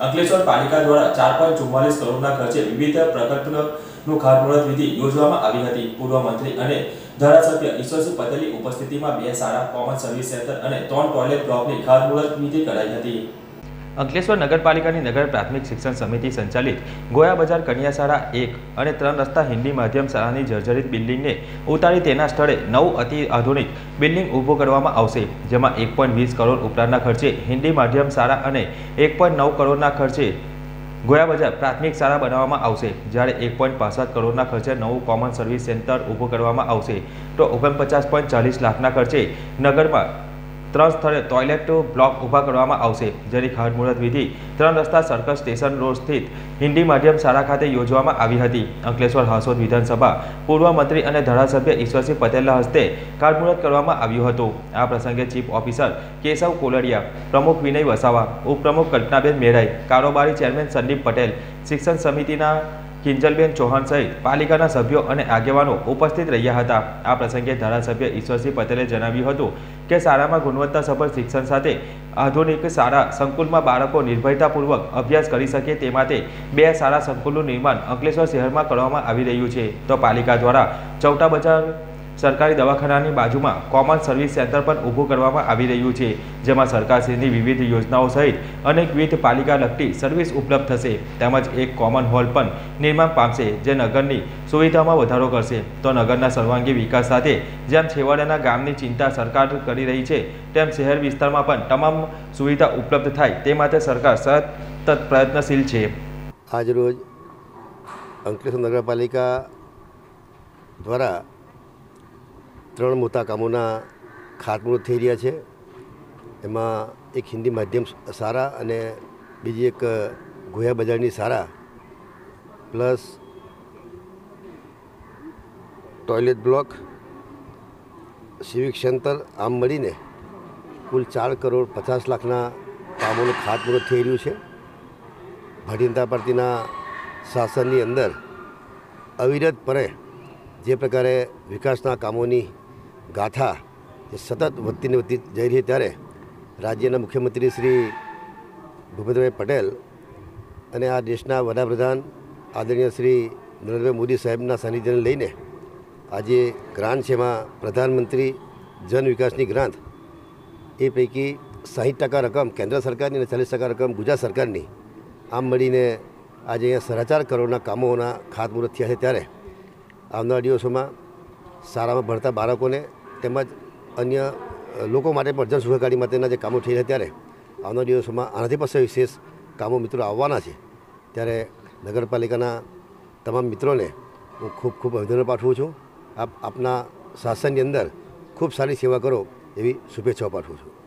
અંકલેશ્વર પાલિકા દ્વારા ચાર પોઈન્ટ ચુમ્માલીસ કરોડના ખર્ચે વિવિધ પ્રકલ્પનું ખાતમુહૂર્ત વિધિ યોજવામાં આવી હતી. પૂર્વ મંત્રી અને ધારાસભ્ય ઈશ્વરસિંહ પટેલની ઉપસ્થિતિમાં બે શાળા, કોમન સર્વિસ સેન્ટર અને ત્રણ ટોયલેટ બ્લોકની ખાતમુહૂર્ત વિધિ કરાઈ હતી. અંકલેશ્વર નગરપાલિકાની નગર પ્રાથમિક શિક્ષણ સમિતિ સંચાલિત ગોયા બજાર કન્યા શાળા એક અને ત્રણ રસ્તા હિન્દી માધ્યમ શાળાની જર્જરિત બિલ્ડિંગને ઉતારી તેના સ્થળે નવ અતિ આધુનિક બિલ્ડિંગ ઊભું કરવામાં આવશે, જેમાં એક કરોડ ઉપરાંતના ખર્ચે હિન્દી માધ્યમ શાળા અને એક કરોડના ખર્ચે ગોયા બજાર પ્રાથમિક શાળા બનાવવામાં આવશે, જ્યારે એક કરોડના ખર્ચે નવું કોમન સર્વિસ સેન્ટર ઊભું કરવામાં આવશે. તો ઓગણપચાસ પોઈન્ટ ચાલીસ લાખના ખર્ચે નગરમાં ત્રણ સ્થળે ટોયલેટ બ્લોક ઊભા કરવામાં આવશે, જેની ખાતમુહૂર્ત વિધિ ત્રણ રસ્તા સર્કલ સ્ટેશન રોડ સ્થિત હિન્દી માધ્યમ શાળા ખાતે યોજવામાં આવી હતી. અંકલેશ્વર હાસોદ વિધાનસભા પૂર્વ મંત્રી અને ધારાસભ્ય ઈશ્વરસિંહ પટેલના હસ્તે ખાતમુહૂર્ત કરવામાં આવ્યું હતું. આ પ્રસંગે ચીફ ઓફિસર કેશવ કોલડિયા, પ્રમુખ વિનય વસાવા, ઉપપ્રમુખ કલ્પનાબેન મેરાઈ, કારોબારી ચેરમેન સંદીપ પટેલ, શિક્ષણ સમિતિના કિંજલબેન ચૌહાણ સહિત પાલિકાના સભ્યો અને આગેવાનો ઉપસ્થિત રહ્યા હતા. આ પ્રસંગે ધારાસભ્ય ઈશ્વરસિંહ પટેલે જણાવ્યું હતું કે શાળામાં ગુણવત્તાસભર શિક્ષણ સાથે આધુનિક શાળા સંકુલમાં બાળકો નિર્ભયતાપૂર્વક અભ્યાસ કરી શકે તે માટે બે શાળા સંકુલનું નિર્માણ અંકલેશ્વર શહેરમાં કરવામાં આવી રહ્યું છે. તો પાલિકા દ્વારા ચૌટા બજાર સરકારી દવાખાનાની બાજુમાં કોમન સર્વિસ સેન્ટર પણ ઊભું કરવામાં આવી રહ્યું છે, જેમાં સરકારશ્રીની વિવિધ યોજનાઓ સહિત અનેકવિધ પાલિકા લગતી સર્વિસ ઉપલબ્ધ થશે. તેમજ એક કોમન હોલ પણ નિર્માણ પામશે, જે નગરની સુવિધામાં વધારો કરશે. તો નગરના સર્વાંગી વિકાસ સાથે જેમ છેવાડાના ગામની ચિંતા સરકાર કરી રહી છે, તેમ શહેર વિસ્તારમાં પણ તમામ સુવિધા ઉપલબ્ધ થાય તે માટે સરકાર સતત પ્રયત્નશીલ છે. આજરોજ અંકલેશ્વર નગરપાલિકા દ્વારા ત્રણ મોટા કામોના ખાતમુહૂર્ત થઈ રહ્યા છે. એમાં એક હિન્દી માધ્યમ સારા અને બીજી એક ગોયા બજારની સારા, plus toilet block, civic centre, આમ મળીને કુલ ચાર કરોડ પચાસ લાખના કામોનું ખાતમુહૂર્ત થઈ રહ્યું છે. ભારતીય પાર્ટીના શાસનની અંદર અવિરતપણે જે પ્રકારે વિકાસના કામોની ગાથા એ સતત વધતીને વધતી જઈ રહી ત્યારે રાજ્યના મુખ્યમંત્રી શ્રી ભૂપેન્દ્રભાઈ પટેલ અને આ દેશના વડાપ્રધાન આદરણીય શ્રી નરેન્દ્રભાઈ મોદી સાહેબના સાનિધ્યને લઈને આજે ગ્રાન્ટ છે એમાં પ્રધાનમંત્રી જન વિકાસની ગ્રાન્ટ. એ પૈકી સાહીઠ ટકા રકમ કેન્દ્ર સરકારની અને ચાલીસ ટકા રકમ ગુજરાત સરકારની આમ મળીને આજે અહીંયા સાડા ચાર કરોડના કામોના ખાતમુહૂર્ત થયા છે ત્યારે આવનારા દિવસોમાં શાળામાં ભણતા બાળકોને તેમજ અન્ય લોકો માટે પણ જન સુખાકારી માટેના જે કામો થઈ રહ્યા ત્યારે આવનારા દિવસોમાં આનાથી પણ વિશેષ કામો મિત્રો આવવાના છે. ત્યારે નગરપાલિકાના તમામ મિત્રોને હું ખૂબ ખૂબ અભિનંદન પાઠવું છું. આપ, આપના શાસનની અંદર ખૂબ સારી સેવા કરો એવી શુભેચ્છાઓ પાઠવું છું.